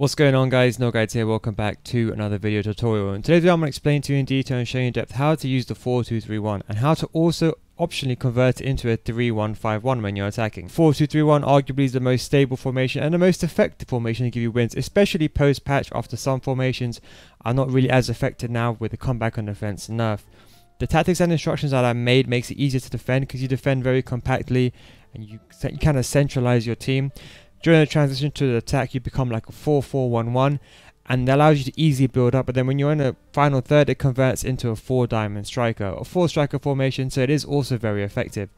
What's going on guys, Neal Guides here, welcome back to another video tutorial. In today's video I'm going to explain to you in detail and show you in depth how to use the 4-2-3-1 and how to also optionally convert it into a 3-1-5-1 when you're attacking. 4-2-3-1 arguably is the most stable formation and the most effective formation to give you wins, especially post-patch after some formations are not really as effective now with the comeback on defense nerf. The tactics and instructions that I made makes it easier to defend because you defend very compactly and you, you kind of centralize your team. During the transition to the attack, you become like a 4-4-1-1 and that allows you to easily build up. But then when you're in a final third, it converts into a four diamond striker, a four striker formation, so it is also very effective.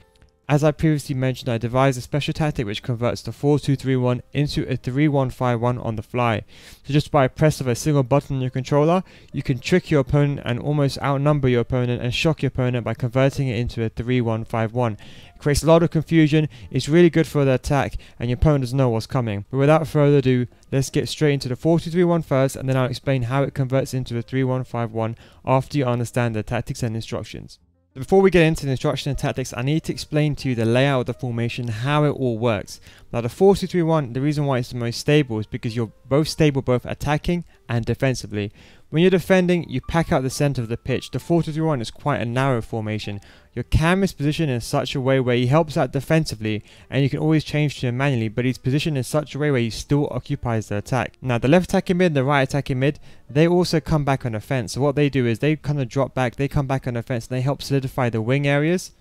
As I previously mentioned, I devised a special tactic which converts the 4-2-3-1 into a 3-1-5-1 on the fly. So just by a press of a single button on your controller, you can trick your opponent and almost outnumber your opponent and shock your opponent by converting it into a 3-1-5-1. Creates a lot of confusion, it's really good for the attack and your opponent doesn't know what's coming. But without further ado, let's get straight into the 4-2-3-1 first and then I'll explain how it converts into the 3-1-5-1 after you understand the tactics and instructions. Before we get into the instruction and tactics, I need to explain to you the layout of the formation, how it all works. Now the 4-2-3-1, the reason why it's the most stable is because you're both stable both attacking and defensively. When you're defending, you pack out the center of the pitch. The 4-2-3-1 is quite a narrow formation. Your cam is positioned in such a way where he helps out defensively and you can always change to him manually, but he's positioned in such a way where he still occupies the attack. Now the left attacking mid and the right attacking mid, they also come back on offense. So what they do is they kind of drop back, they come back on offense and they help solidify the wing areas.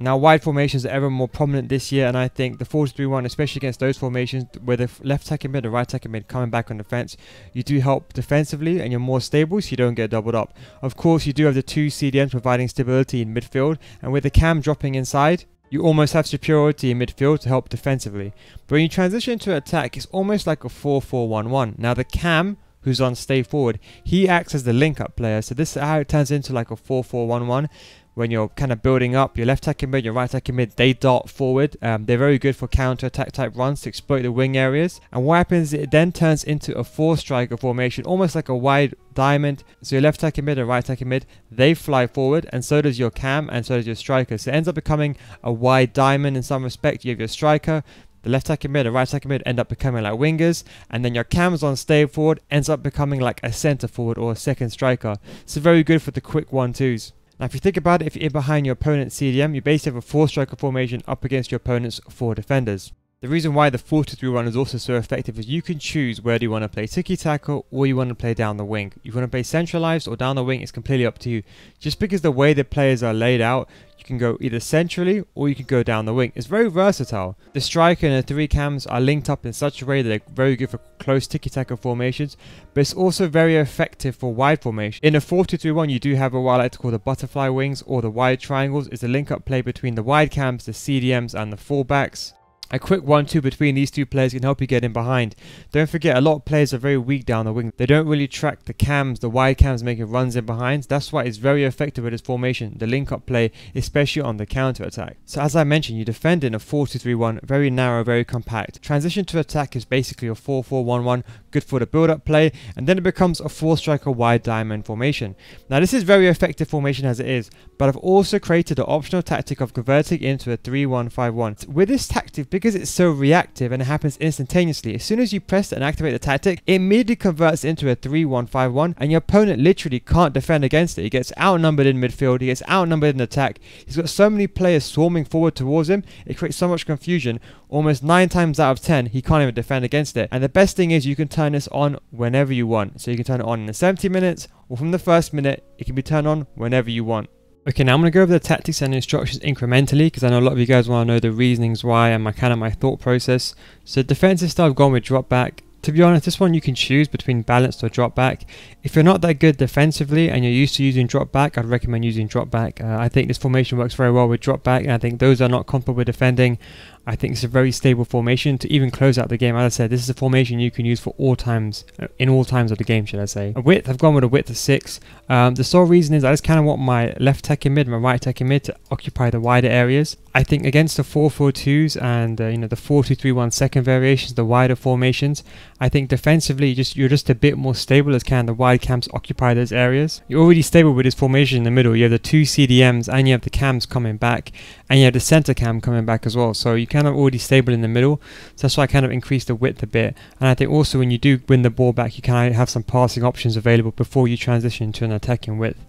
Now wide formations are ever more prominent this year and I think the 4-3-1 especially against those formations where the left attacking mid and right attacking mid coming back on defense you do help defensively and you're more stable so you don't get doubled up. Of course you do have the two CDMs providing stability in midfield and with the cam dropping inside you almost have superiority in midfield to help defensively. But when you transition to attack it's almost like a 4-4-1-1. Now the cam who's on stay forward he acts as the link up player so this is how it turns into like a 4-4-1-1 when you're kind of building up your left attacking mid, your right attacking mid, they dart forward. Um, they're very good for counter attack type runs to exploit the wing areas. And what happens, it then turns into a four striker formation, almost like a wide diamond. So your left attacking mid and right attacking mid, they fly forward, and so does your cam, and so does your striker. So it ends up becoming a wide diamond in some respect. You have your striker, the left attacking mid and right attacking mid end up becoming like wingers, and then your cams on stay forward ends up becoming like a centre forward or a second striker. So very good for the quick one twos. Now if you think about it, if you're in behind your opponent's CDM, you basically have a 4 striker formation up against your opponent's 4 defenders. The reason why the 4-2-3-1 is also so effective is you can choose whether you want to play tiki-taka or you want to play down the wing. You want to play centralized or down the wing, it's completely up to you. Just because the way the players are laid out, you can go either centrally or you can go down the wing. It's very versatile. The striker and the three cams are linked up in such a way that they're very good for close tiki-taka formations, but it's also very effective for wide formation. In a 4-2-3-1, you do have what I like to call the butterfly wings or the wide triangles. It's a link-up play between the wide cams, the CDMs and the fullbacks. A quick 1-2 between these two players can help you get in behind. Don't forget, a lot of players are very weak down the wing. They don't really track the cams, the wide cams making runs in behind. That's why it's very effective with this formation, the link-up play, especially on the counter-attack. So as I mentioned, you defend in a 4-2-3-1, very narrow, very compact. Transition to attack is basically a 4-4-1-1, good for the build-up play, and then it becomes a 4-striker wide diamond formation. Now this is very effective formation as it is, but I've also created an optional tactic of converting into a 3-1-5-1. With this tactic, because it's so reactive and it happens instantaneously, as soon as you press and activate the tactic, it immediately converts into a 3-1-5-1 and your opponent literally can't defend against it. He gets outnumbered in midfield, he gets outnumbered in attack. He's got so many players swarming forward towards him, it creates so much confusion. Almost 9 times out of 10, he can't even defend against it. And the best thing is you can turn this on whenever you want. So you can turn it on in the 70 minutes or from the first minute, it can be turned on whenever you want. Okay, now I'm going to go over the tactics and instructions incrementally because I know a lot of you guys want to know the reasonings why and my kind of my thought process. So defensive style, I've gone with drop back. To be honest, this one you can choose between balanced or drop back. If you're not that good defensively and you're used to using drop back, I'd recommend using drop back. Uh, I think this formation works very well with drop back and I think those are not comfortable with defending I think it's a very stable formation to even close out the game. As I said, this is a formation you can use for all times, uh, in all times of the game, should I say. A width, I've gone with a width of 6. Um, the sole reason is I just kind of want my left attacking mid, my right attacking mid to occupy the wider areas. I think against the 4-4-2s and uh, you know the 4-2-3-1 second variations, the wider formations, I think defensively you just you're just a bit more stable as can the wide cams occupy those areas. You're already stable with this formation in the middle. You have the two CDMs and you have the cams coming back and you have the center cam coming back as well. So you kind of already stable in the middle. So that's why I kind of increased the width a bit. And I think also when you do win the ball back, you kind of have some passing options available before you transition to an attacking width.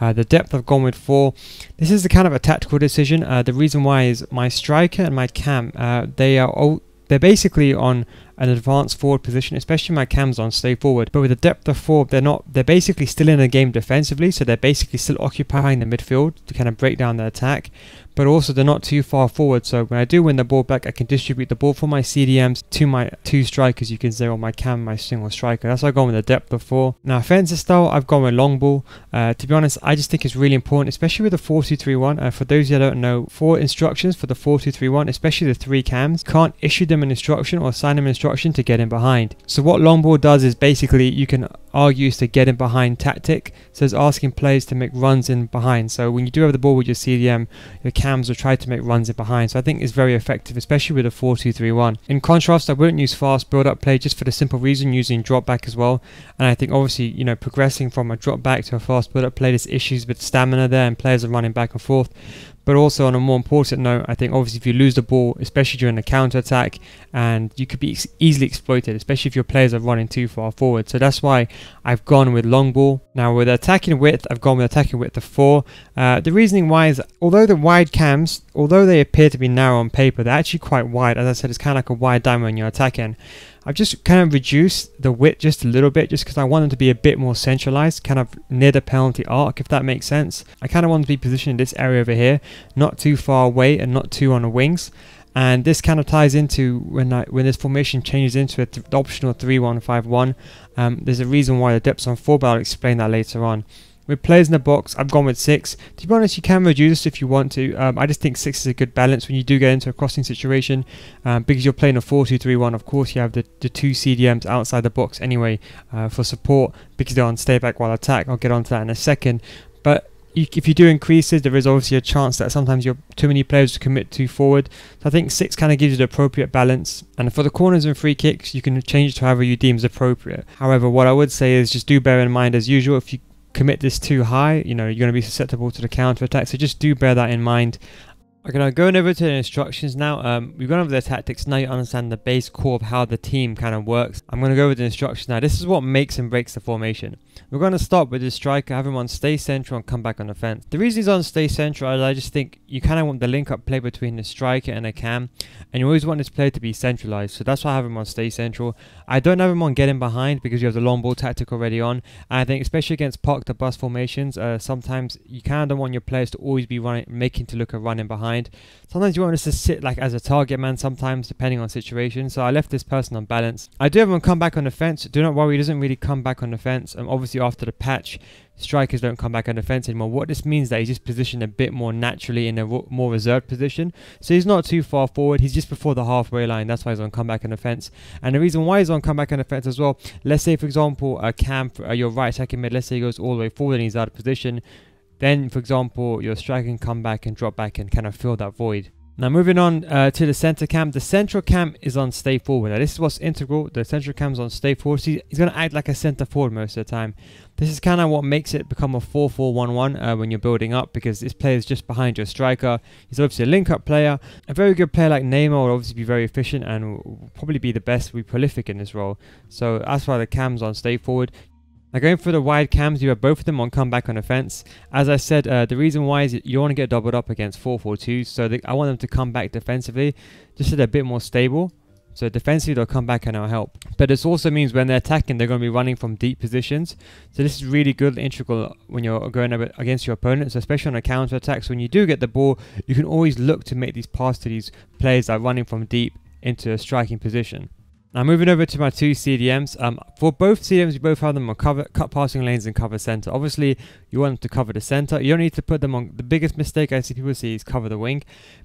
Uh, the depth I've gone with 4. This is a kind of a tactical decision. Uh, the reason why is my striker and my cam, uh, they are all, they're basically on an advanced forward position, especially my cams on stay forward. But with the depth of four, they're not. They're basically still in the game defensively, so they're basically still occupying the midfield to kind of break down the attack but also they're not too far forward. So when I do win the ball back, I can distribute the ball from my CDMs to my two strikers. You can zero my cam, my single striker. That's why I've gone with the depth before. Now offensive style, I've gone with long ball. Uh, to be honest, I just think it's really important, especially with the 4-2-3-1. Uh, for those that don't know, four instructions for the 4-2-3-1, especially the three cams, can't issue them an instruction or assign them an instruction to get in behind. So what long ball does is basically you can argue to get in behind tactic. So it's asking players to make runs in behind. So when you do have the ball with your CDM, your cams will try to make runs in behind. So I think it's very effective, especially with a 4-2-3-1. In contrast, I wouldn't use fast build-up play just for the simple reason using drop back as well. And I think obviously, you know, progressing from a drop back to a fast build-up play, there's issues with stamina there and players are running back and forth. But also on a more important note, I think obviously if you lose the ball, especially during a counter attack, and you could be ex easily exploited, especially if your players are running too far forward. So that's why I've gone with long ball. Now with attacking width, I've gone with attacking width of four. Uh, the reasoning why is although the wide cams, although they appear to be narrow on paper, they're actually quite wide. As I said, it's kind of like a wide diamond when you're attacking. I've just kind of reduced the width just a little bit just because I want them to be a bit more centralized, kind of near the penalty arc, if that makes sense. I kind of want to be positioned in this area over here, not too far away and not too on the wings. And this kind of ties into when I, when this formation changes into an th optional 3-1-5-1. Um, there's a reason why the depth's on 4, but I'll explain that later on. With players in the box, I've gone with six. To be honest, you can reduce this if you want to. Um, I just think six is a good balance when you do get into a crossing situation um, because you're playing a 4-2-3-1. Of course, you have the, the two CDMs outside the box anyway uh, for support because they're on stay back while attack. I'll get onto that in a second. But if you do increases, there is obviously a chance that sometimes you're too many players to commit too forward. So I think six kind of gives you the appropriate balance. And for the corners and free kicks, you can change it to however you deem is appropriate. However, what I would say is just do bear in mind, as usual, if you commit this too high, you know, you're going to be susceptible to the counter attack. So just do bear that in mind. Okay, now going over to the instructions now. Um, we've gone over the tactics. Now you understand the base core of how the team kind of works. I'm going to go over the instructions now. This is what makes and breaks the formation. We're going to start with the striker, have him on stay central and come back on offense. The reason he's on stay central is I just think you kind of want the link up play between the striker and the cam. And you always want this player to be centralized. So that's why I have him on stay central. I don't have him on getting behind because you have the long ball tactic already on. And I think especially against park to bus formations, uh, sometimes you kind of don't want your players to always be running, making to look at running behind behind. Sometimes you want us to sit like as a target man sometimes depending on situation. So I left this person on balance. I do have him come back on defense. Do not worry, he doesn't really come back on defense. And obviously after the patch, strikers don't come back on defense anymore. What this means that he's just positioned a bit more naturally in a more reserved position. So he's not too far forward. He's just before the halfway line. That's why he's on comeback on defense. And the reason why he's on comeback on defense as well, let's say for example a cam, uh, your right attacking mid, let's say he goes all the way forward and he's out of position. Then, for example, your striker can come back and drop back and kind of fill that void. Now moving on uh, to the center cam, the central cam is on stay forward. Now this is what's integral, the central cam is on stay forward. So he's going to act like a center forward most of the time. This is kind of what makes it become a 4-4-1-1 uh, when you're building up because this player is just behind your striker. He's obviously a link-up player. A very good player like Neymar will obviously be very efficient and will probably be the best, be prolific in this role. So that's why the cam's on stay forward. Now going for the wide cams, you have both of them on comeback on offense. As I said, uh, the reason why is you want to get doubled up against 4-4-2, so they, I want them to come back defensively, just so they're a bit more stable. So defensively they'll come back and it'll help. But this also means when they're attacking, they're going to be running from deep positions. So this is really good, integral when you're going against your opponents, especially on a counter attack. So when you do get the ball, you can always look to make these passes to these players that are running from deep into a striking position. Now moving over to my two CDMs, um, for both CDMs you both have them on cover, cut passing lanes and cover center. Obviously you want them to cover the center, you don't need to put them on, the biggest mistake I see people see is cover the wing.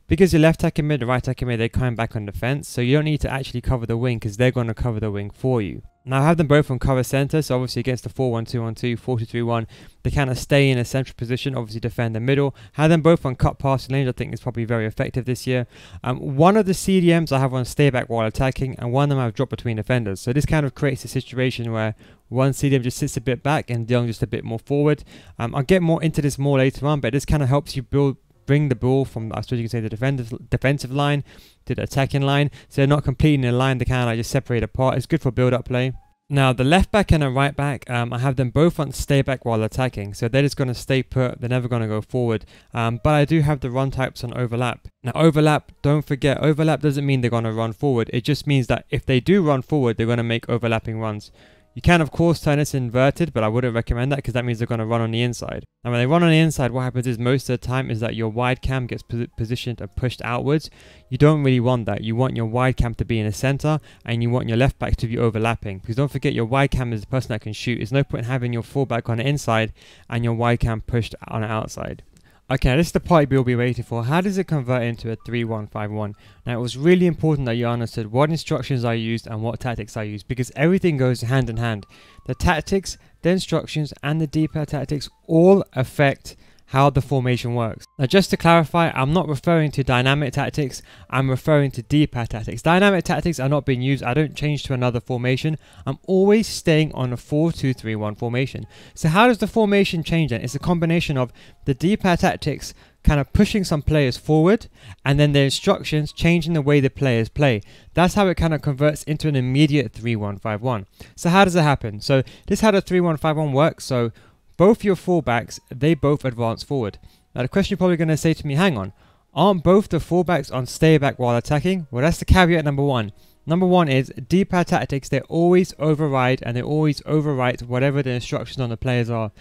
Because your left attacking mid, the right attacking mid, they're coming back on defense, so you don't need to actually cover the wing because they're going to cover the wing for you. Now I have them both on cover center, so obviously against the 4-1-2-1-2, 4-2-3-1, they kind of stay in a central position, obviously defend the middle. Have them both on cut passing lanes, I think is probably very effective this year. Um, one of the CDMs I have on stay back while attacking, and one of them I've dropped between defenders. So this kind of creates a situation where one CDM just sits a bit back and the other just a bit more forward. Um, I'll get more into this more later on, but this kind of helps you build bring the ball from, I suppose you can say, the defensive defensive line to the attacking line. So they're not completely in line. They of like just separate apart. It's good for build-up play. Now the left back and the right back, um, I have them both on stay back while attacking, so they're just going to stay put. They're never going to go forward. Um, but I do have the run types on overlap. Now overlap, don't forget, overlap doesn't mean they're going to run forward. It just means that if they do run forward, they're going to make overlapping runs. You can of course turn this inverted, but I wouldn't recommend that because that means they're going to run on the inside. And when they run on the inside, what happens is most of the time is that your wide cam gets positioned and pushed outwards. You don't really want that. You want your wide cam to be in the center and you want your left back to be overlapping. Because don't forget your wide cam is the person that can shoot. There's no point in having your fullback on the inside and your wide cam pushed on the outside. Okay, this is the part you'll be waiting for. How does it convert into a 3151? Now, it was really important that you understood what instructions I used and what tactics I used because everything goes hand in hand. The tactics, the instructions, and the D-pad tactics all affect how the formation works. Now just to clarify, I'm not referring to dynamic tactics, I'm referring to D-pad tactics. Dynamic tactics are not being used, I don't change to another formation, I'm always staying on a 4-2-3-1 formation. So how does the formation change then? It's a combination of the D-pad tactics kind of pushing some players forward and then the instructions changing the way the players play. That's how it kind of converts into an immediate 3-1-5-1. So how does it happen? So this is how the 3-1-5-1 works. So both your fullbacks, they both advance forward. Now the question you're probably going to say to me, hang on, aren't both the fullbacks on stay back while attacking? Well, that's the caveat number one. Number one is D-pad tactics, they always override and they always overwrite whatever the instructions on the players are.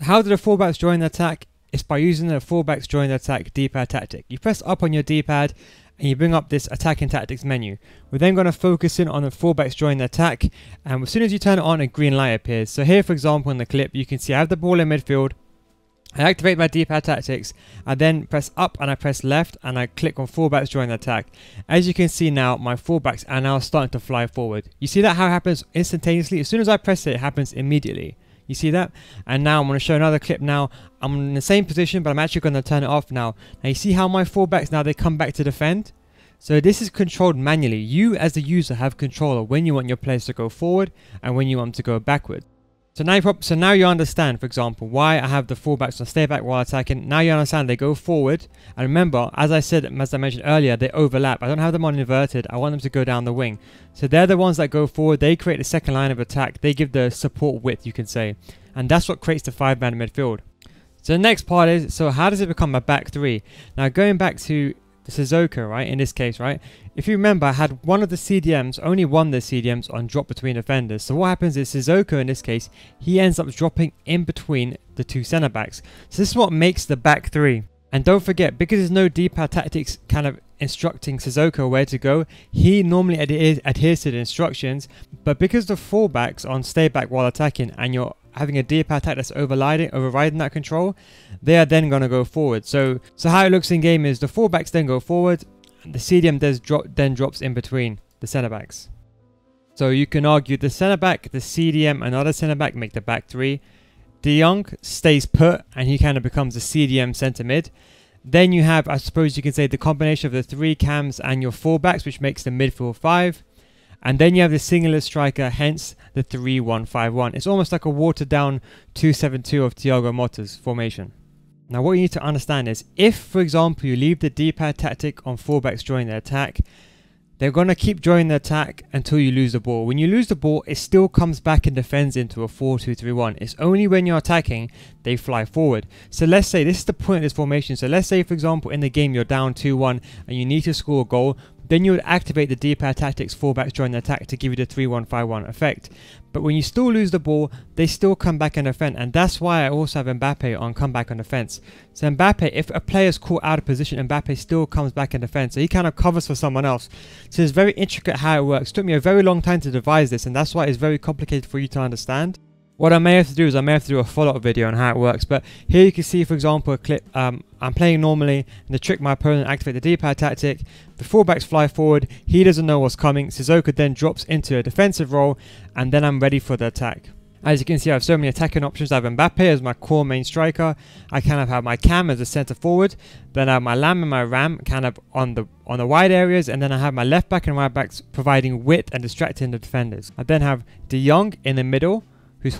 How do the fullbacks join the attack? It's by using the fullbacks join the attack D-pad tactic. You press up on your D-pad and you bring up this attacking tactics menu. We're then going to focus in on the fullbacks join the attack and as soon as you turn it on a green light appears. So here for example in the clip you can see I have the ball in midfield I activate my D-pad tactics, I then press up and I press left and I click on fullbacks join the attack. As you can see now, my fullbacks are now starting to fly forward. You see that how it happens instantaneously? As soon as I press it, it happens immediately. You see that? And now I'm going to show another clip now. I'm in the same position, but I'm actually going to turn it off now. Now you see how my fullbacks now they come back to defend? So this is controlled manually. You as the user have control of when you want your players to go forward and when you want them to go backward. So now, you so now you understand, for example, why I have the fullbacks on stay back while attacking. Now you understand they go forward. And remember, as I said, as I mentioned earlier, they overlap. I don't have them on inverted. I want them to go down the wing. So they're the ones that go forward. They create the second line of attack. They give the support width, you can say. And that's what creates the five-man midfield. So the next part is, so how does it become a back three? Now going back to the Sissoko, right, in this case, right, if you remember, I had one of the CDMs, only one of the CDMs on drop between defenders. So what happens is Sissoko, in this case, he ends up dropping in between the two centre backs. So this is what makes the back three. And don't forget, because there's no D-pad tactics kind of instructing Sissoko where to go, he normally adheres, to the instructions. But because the fullbacks on stay back while attacking and you're having a D-pad attack that's overriding, overriding that control, they are then going to go forward. So so how it looks in game is the fullbacks then go forward, the CDM does drop, then drops in between the centre backs. So you can argue the centre back, the CDM, and another centre back make the back three. De Jong stays put and he kind of becomes a CDM centre mid. Then you have, I suppose you can say, the combination of the three cams and your fullbacks, which makes the midfield five. And then you have the singular striker, hence the 3-1-5-1. It's almost like a watered down 2-7-2 of Thiago Motta's formation. Now what you need to understand is if, for example, you leave the D-pad tactic on fullbacks during the attack, they're going to keep joining the attack until you lose the ball. When you lose the ball, it still comes back and defends into a 4-2-3-1. It's only when you're attacking, they fly forward. So let's say, this is the point of this formation. So let's say, for example, in the game, you're down 2-1 and you need to score a goal, then you would activate the D-pad tactics fullbacks during the attack to give you the 3-1-5-1 effect. But when you still lose the ball, they still come back and defend. And that's why I also have Mbappe on comeback on defense. So Mbappe, if a player is caught out of position, Mbappe still comes back in defense. So he kind of covers for someone else. So it's very intricate how it works. It took me a very long time to devise this. And that's why it's very complicated for you to understand. What I may have to do is I may have to do a follow-up video on how it works. But here you can see, for example, a clip. Um, I'm playing normally, and the trick my opponent activate the D-pad tactic. The fullbacks fly forward. He doesn't know what's coming. Sissoko then drops into a defensive role, and then I'm ready for the attack. As you can see, I have so many attacking options. I have Mbappe as my core main striker. I kind of have my Cam as a centre forward. Then I have my Lam and my Ram kind of on the on the wide areas. And then I have my left back and right backs providing width and distracting the defenders. I then have De Jong in the middle who's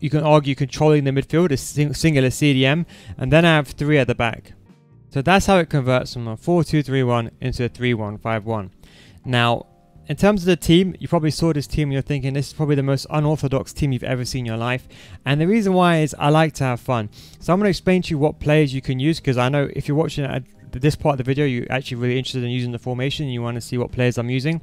you can argue controlling the midfield, a singular CDM, and then I have three at the back. So that's how it converts from a 4-2-3-1 into a 3-1-5-1. Now, in terms of the team, you probably saw this team and you're thinking this is probably the most unorthodox team you've ever seen in your life. And the reason why is I like to have fun. So I'm going to explain to you what players you can use because I know if you're watching at this part of the video, you're actually really interested in using the formation and you want to see what players I'm using.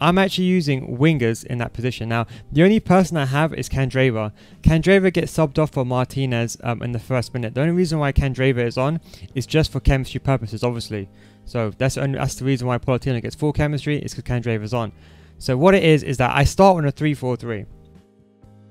I'm actually using wingers in that position. Now, the only person I have is Candreva. Candreva gets subbed off for Martinez um, in the first minute. The only reason why Candreva is on is just for chemistry purposes, obviously. So that's that's the reason why Politano gets full chemistry is because Candreva's on. So what it is, is that I start on a 3-4-3.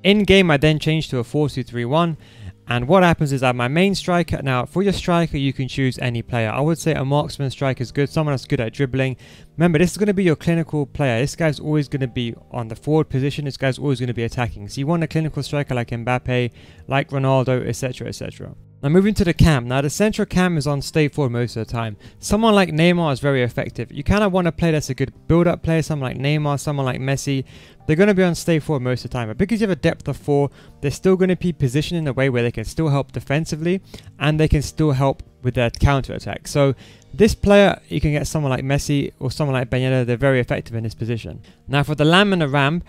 In game, I then change to a 4-2-3-1. And what happens is that my main striker, now for your striker, you can choose any player. I would say a marksman striker is good, someone that's good at dribbling. Remember, this is going to be your clinical player. This guy's always going to be on the forward position. This guy's always going to be attacking. So you want a clinical striker like Mbappe, like Ronaldo, etc, etc. Now moving to the cam. Now the central cam is on stay 4 most of the time. Someone like Neymar is very effective. You kind of want to play that's a good build-up player. Someone like Neymar, someone like Messi. They're going to be on stay 4 most of the time. But because you have a depth of four, they're still going to be positioned in a way where they can still help defensively and they can still help with their counter attack. So this player, you can get someone like Messi or someone like Ben They're very effective in this position. Now for the LAM and the Ram,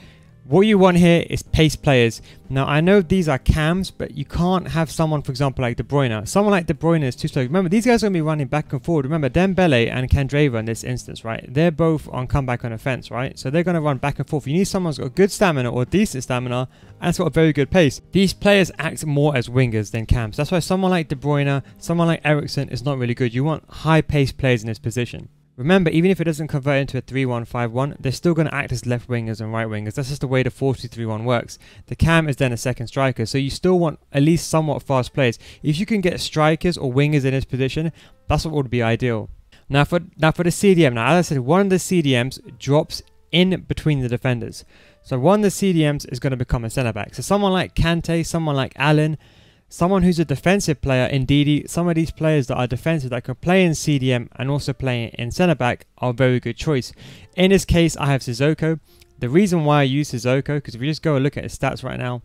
what you want here is pace players. Now, I know these are cams, but you can't have someone, for example, like De Bruyne. Someone like De Bruyne is too slow. Remember, these guys are going to be running back and forward. Remember, Dembele and Candreva in this instance, right? They're both on comeback on offense, right? So they're going to run back and forth. You need someone who's got good stamina or decent stamina and has got a very good pace. These players act more as wingers than cams. That's why someone like De Bruyne, someone like Eriksen is not really good. You want high pace players in this position. Remember, even if it doesn't convert into a 3-1-5-1, they're still going to act as left wingers and right wingers. That's just the way the 4-2-3-1 works. The cam is then a second striker, so you still want at least somewhat fast players. If you can get strikers or wingers in this position, that's what would be ideal. Now for now for the CDM, now as I said, one of the CDMs drops in between the defenders. So one of the CDMs is going to become a centre back. So someone like Kante, someone like Allen, someone who's a defensive player in DD, some of these players that are defensive that can play in CDM and also play in centre back are a very good choice. In this case, I have Sissoko. The reason why I use Sissoko, because if you just go and look at his stats right now,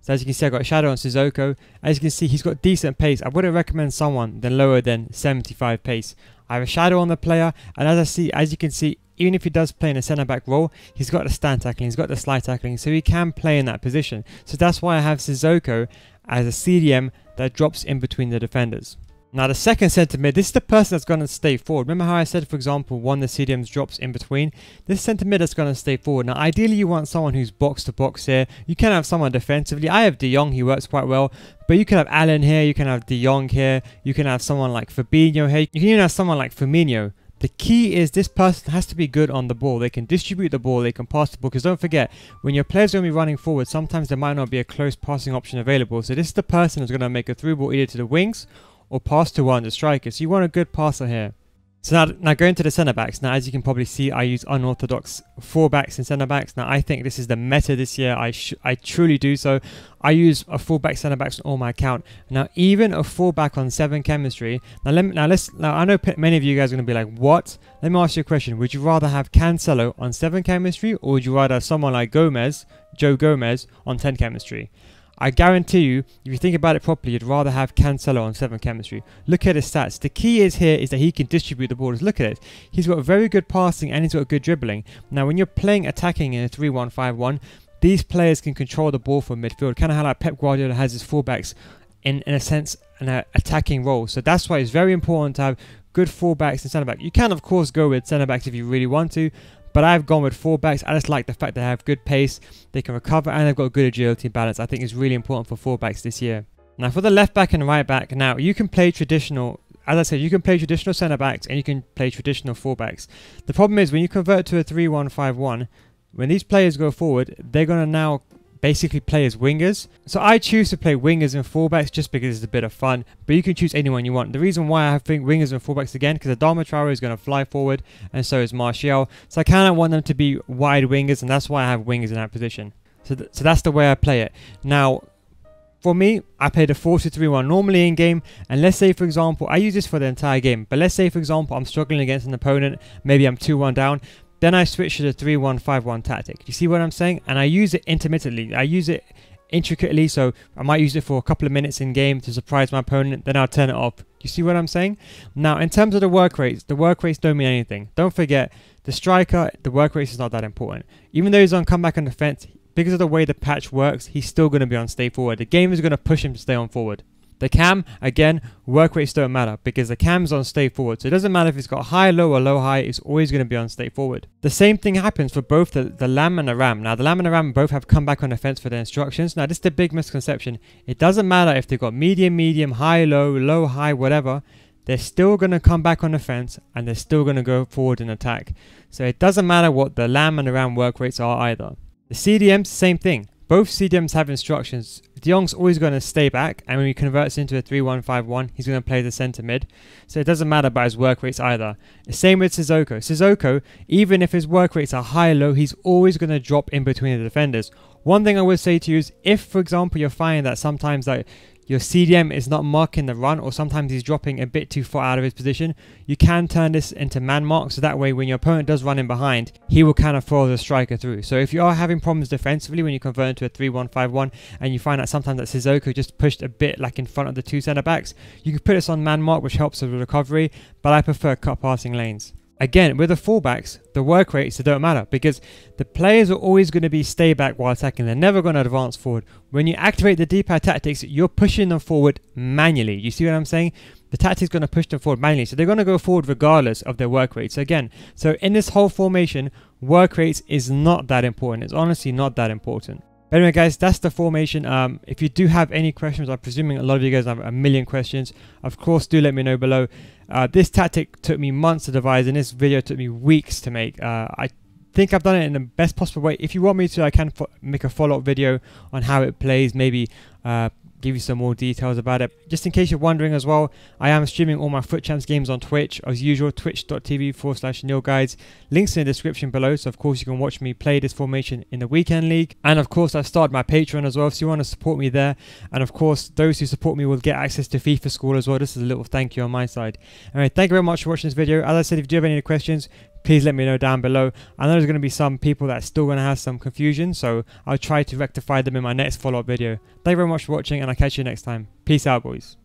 so as you can see, I've got a shadow on Sissoko. As you can see, he's got decent pace. I wouldn't recommend someone than lower than 75 pace. I have a shadow on the player, and as I see, as you can see, even if he does play in a centre back role, he's got the stand tackling, he's got the slide tackling, so he can play in that position. So that's why I have Sissoko as a CDM that drops in between the defenders. Now the second centre mid, this is the person that's going to stay forward. Remember how I said, for example, one the CDMs drops in between? This centre mid is going to stay forward. Now ideally you want someone who's box to box here. You can have someone defensively. I have De Jong, he works quite well. But you can have Allen here, you can have De Jong here. You can have someone like Fabinho here. You can even have someone like Firmino. The key is this person has to be good on the ball. They can distribute the ball, they can pass the ball. Because don't forget, when your player's are going to be running forward, sometimes there might not be a close passing option available. So this is the person who's going to make a through ball either to the wings or pass to one of the strikers. So you want a good passer here. So now, now going to the centre backs. Now, as you can probably see, I use unorthodox full backs and centre backs. Now, I think this is the meta this year. I I truly do so. I use a full back centre backs on all my account. Now, even a full back on seven chemistry. Now, let me, now let's. Now, I know many of you guys are going to be like, "What?" Let me ask you a question. Would you rather have Cancelo on seven chemistry, or would you rather someone like Gomez, Joe Gomez, on ten chemistry? I guarantee you, if you think about it properly, you'd rather have Cancelo on 7 chemistry. Look at his stats. The key is here is that he can distribute the ball. Look at it. He's got very good passing and he's got good dribbling. Now, when you're playing attacking in a 3-1-5-1, these players can control the ball from midfield. Kind of how like Pep Guardiola has his fullbacks in, in a sense, an attacking role. So that's why it's very important to have good fullbacks and centre back. You can, of course, go with centre backs if you really want to, but I've gone with four fullbacks. I just like the fact they have good pace, they can recover, and they've got good agility and balance. I think is really important for four fullbacks this year. Now for the left back and right back, now you can play traditional as I said, you can play traditional centre backs and you can play traditional fullbacks. The problem is when you convert to a 3 1 5 1, when these players go forward, they're going to now basically play as wingers. So I choose to play wingers and fullbacks just because it's a bit of fun, but you can choose anyone you want. The reason why I have wingers and fullbacks again, because Adama Traore is going to fly forward, and so is Martial. So I kind of want them to be wide wingers, and that's why I have wingers in that position. So, th so that's the way I play it. Now, for me, I play the 4-3-1 normally in game, and let's say for example, I use this for the entire game, but let's say for example I'm struggling against an opponent, maybe I'm 2-1 down, then I switch to the 3-1-5-1 tactic. You see what I'm saying? And I use it intermittently. I use it intricately, so I might use it for a couple of minutes in game to surprise my opponent, then I'll turn it off. You see what I'm saying? Now, in terms of the work rates, the work rates don't mean anything. Don't forget, the striker, the work rates is not that important. Even though he's on comeback on defense, because of the way the patch works, he's still going to be on stay forward. The game is going to push him to stay on forward. The cam, again, work rates don't matter because the cam's on stay forward. So it doesn't matter if it's got high, low, or low, high, it's always going to be on stay forward. The same thing happens for both the, the LAM and the RAM. Now, the LAM and the RAM both have come back on defense for their instructions. Now, this is the big misconception. It doesn't matter if they've got medium, medium, high, low, low, high, whatever. They're still going to come back on defense and they're still going to go forward and attack. So it doesn't matter what the LAM and the RAM work rates are either. The CDM's the same thing. Both CDMs have instructions. De Jong's always going to stay back, and when he converts into a 3-1-5-1, he's going to play the centre mid. So it doesn't matter about his work rates either. The same with Sissoko. Sissoko, even if his work rates are high or low, he's always going to drop in between the defenders. One thing I would say to you is, if, for example, you're finding that sometimes like your CDM is not marking the run or sometimes he's dropping a bit too far out of his position, you can turn this into man mark so that way when your opponent does run in behind, he will kind of follow the striker through. So if you are having problems defensively when you convert into a 3-1-5-1 and you find that sometimes that Sissoko just pushed a bit like in front of the two centre backs, you can put this on man mark which helps with recovery, but I prefer cut passing lanes. Again, with the fullbacks, the work rates don't matter because the players are always going to be stay back while attacking. They're never going to advance forward. When you activate the D-pad tactics, you're pushing them forward manually. You see what I'm saying? The tactic's going to push them forward manually. So they're going to go forward regardless of their work rates. So again, so in this whole formation, work rates is not that important. It's honestly not that important. But anyway, guys, that's the formation. Um, if you do have any questions, I'm presuming a lot of you guys have a million questions. Of course, do let me know below. Uh, this tactic took me months to devise, and this video took me weeks to make. Uh, I think I've done it in the best possible way. If you want me to, I can make a follow-up video on how it plays, maybe uh, give you some more details about it. Just in case you're wondering as well, I am streaming all my FUT Champs games on Twitch as usual, twitch.tv forward slash Neal Guides. Links in the description below, so of course you can watch me play this formation in the weekend league. And of course, I've started my Patreon as well, so you want to support me there. And of course, those who support me will get access to FIFA School as well. This is a little thank you on my side. Anyway, thank you very much for watching this video. As I said, if you do have any questions, please let me know down below. I know there's going to be some people that are still going to have some confusion, so I'll try to rectify them in my next follow-up video. Thank you very much for watching, and I'll catch you next time. Peace out, boys.